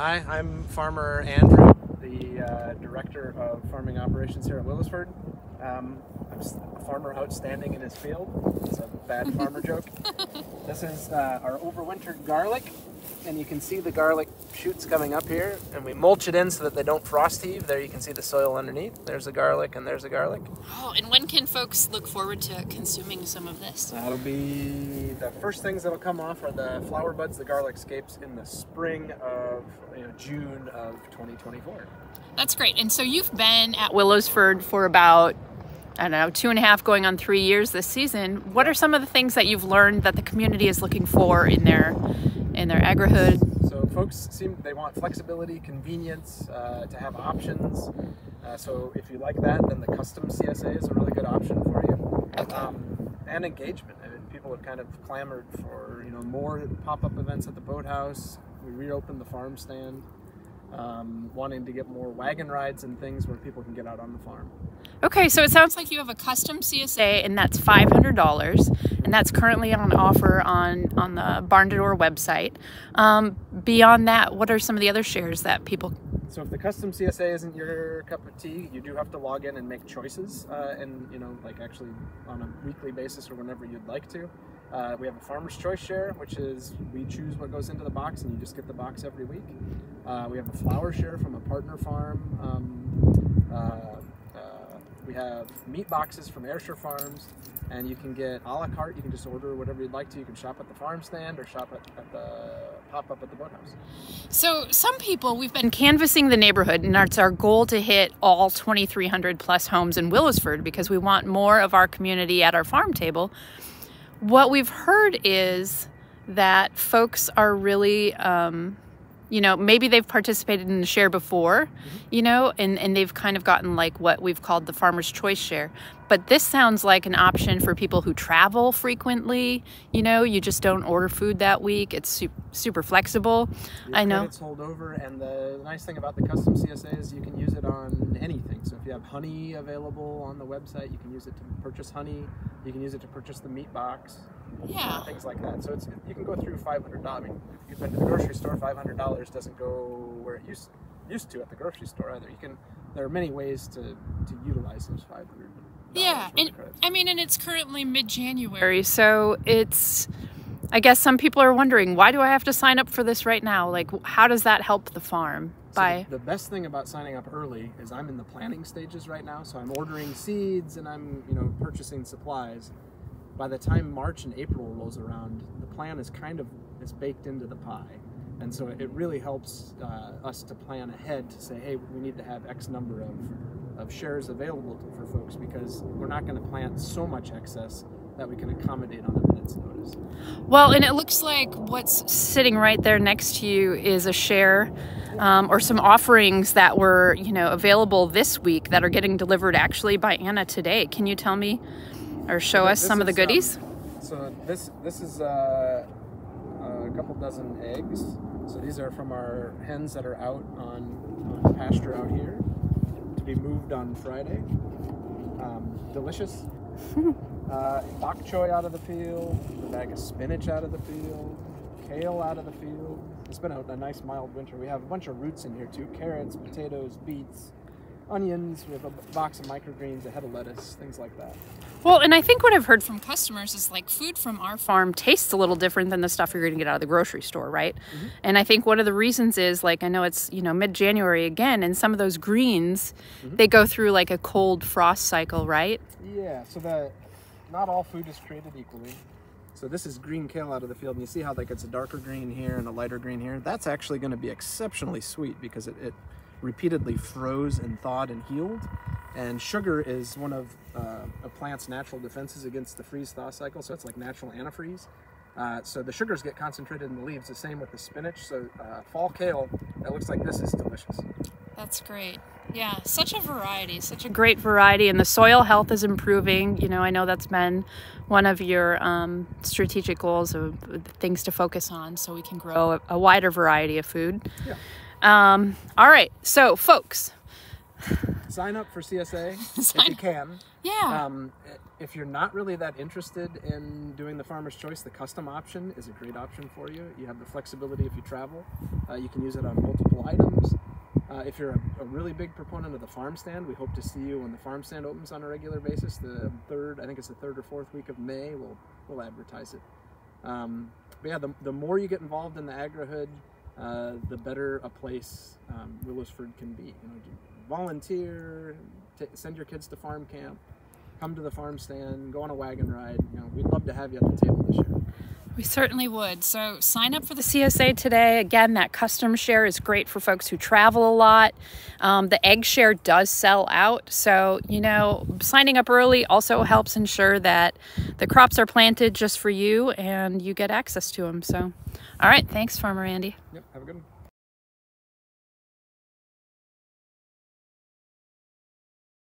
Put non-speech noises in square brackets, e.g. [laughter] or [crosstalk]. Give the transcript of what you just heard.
Hi, I'm Farmer Andrew, the uh, Director of Farming Operations here at Willowsford. Um, I'm a farmer outstanding in his field. It's a bad farmer [laughs] joke. This is uh, our overwintered garlic, and you can see the garlic shoots coming up here, and we mulch it in so that they don't frost heave. There you can see the soil underneath. There's the garlic, and there's the garlic. Oh, and when can folks look forward to consuming some of this? That'll be the first things that'll come off are the flower buds, the garlic scapes in the spring of you know, June of 2024. That's great. And so you've been at Willowsford for about I don't know, two and a half going on three years this season. What are some of the things that you've learned that the community is looking for in their in their agri-hood? So folks seem they want flexibility, convenience, uh, to have options. Uh, so if you like that, then the custom CSA is a really good option for you. Okay. Um, and engagement. I mean, people have kind of clamored for you know more pop-up events at the boathouse. We reopened the farm stand um, wanting to get more wagon rides and things where people can get out on the farm. Okay, so it sounds like you have a custom CSA, and that's five hundred dollars, and that's currently on offer on on the Barn to Door website. Um, beyond that, what are some of the other shares that people? So if the custom CSA isn't your cup of tea, you do have to log in and make choices, uh, and you know, like actually on a weekly basis or whenever you'd like to. Uh, we have a farmer's choice share, which is we choose what goes into the box and you just get the box every week. Uh, we have a flower share from a partner farm. Um, uh, uh we have meat boxes from Ayrshire Farms, and you can get a la carte. You can just order whatever you'd like to. You can shop at the farm stand or shop at, at the pop up at the boathouse. So, some people, we've been canvassing the neighborhood, and it's our goal to hit all 2,300 plus homes in Willowsford because we want more of our community at our farm table. What we've heard is that folks are really um, you know maybe they've participated in the share before mm-hmm. you know and and they've kind of gotten like what we've called the farmer's choice share but this sounds like an option for people who travel frequently you know you just don't order food that week it's super, super flexible Your i know it's hold over and the nice thing about the custom csa is you can use it on anything so if you have honey available on the website you can use it to purchase honey you can use it to purchase the meat box yeah. things like that. So it's you can go through five hundred dollars. I mean, if you've been to the grocery store, five hundred dollars doesn't go where it used used to at the grocery store either. You can there are many ways to to utilize those five hundred. Yeah, and I mean, and it's currently mid January, so it's. I guess some people are wondering why do I have to sign up for this right now? Like, how does that help the farm? So By the, the best thing about signing up early is I'm in the planning stages right now, so I'm ordering seeds and I'm you know purchasing supplies by the time March and April rolls around, the plan is kind of is baked into the pie. And so it really helps uh, us to plan ahead to say, hey, we need to have X number of, of shares available to, for folks because we're not going to plant so much excess that we can accommodate on a minute's notice. Well, and it looks like what's sitting right there next to you is a share um, or some offerings that were, you know, available this week that are getting delivered actually by Anna today. Can you tell me or show us some of the goodies? Um, so this this is uh, a couple dozen eggs. So these are from our hens that are out on, on pasture out here to be moved on Friday. Um, delicious. [laughs] uh, bok choy out of the field, a bag of spinach out of the field, kale out of the field. It's been a, a nice mild winter. We have a bunch of roots in here too: carrots, potatoes, beets, onions. We have a box of microgreens, a head of lettuce, things like that. Well, and I think what I've heard from customers is like food from our farm tastes a little different than the stuff you're going to get out of the grocery store, right? Mm-hmm. And I think one of the reasons is like I know it's, you know, mid-January again and some of those greens mm-hmm. they go through like a cold frost cycle, right? Yeah, so that not all food is created equally. So this is green kale out of the field, and you see how like it's a darker green here and a lighter green here. That's actually going to be exceptionally sweet because it, it repeatedly froze and thawed and healed. And sugar is one of uh, a plant's natural defenses against the freeze-thaw cycle, so it's like natural antifreeze. Uh, so the sugars get concentrated in the leaves, the same with the spinach. So uh, fall kale that looks like this is delicious. That's great. Yeah, such a variety, such a great variety, and the soil health is improving. You know, I know that's been one of your um, strategic goals of things to focus on, so we can grow a, a wider variety of food. Yeah. Um, all right, so folks, sign up for CSA [laughs] if you can. Yeah. Um, if you're not really that interested in doing the farmer's choice, the custom option is a great option for you. You have the flexibility if you travel. Uh, you can use it on multiple items. Uh, if you're a, a really big proponent of the farm stand, we hope to see you when the farm stand opens on a regular basis. The third, I think it's the third or fourth week of May, we'll, we'll advertise it. Um, but yeah, the, the more you get involved in the agrihood, uh, the better a place um, Willowsford can be. You know, volunteer, send your kids to farm camp, come to the farm stand, go on a wagon ride. You know, we'd love to have you at the table this year. We certainly would. So sign up for the CSA today. Again, that custom share is great for folks who travel a lot. Um, the egg share does sell out. So, you know, signing up early also helps ensure that the crops are planted just for you and you get access to them. So, all right. Thanks, Farmer Andy. Yep, have a good one.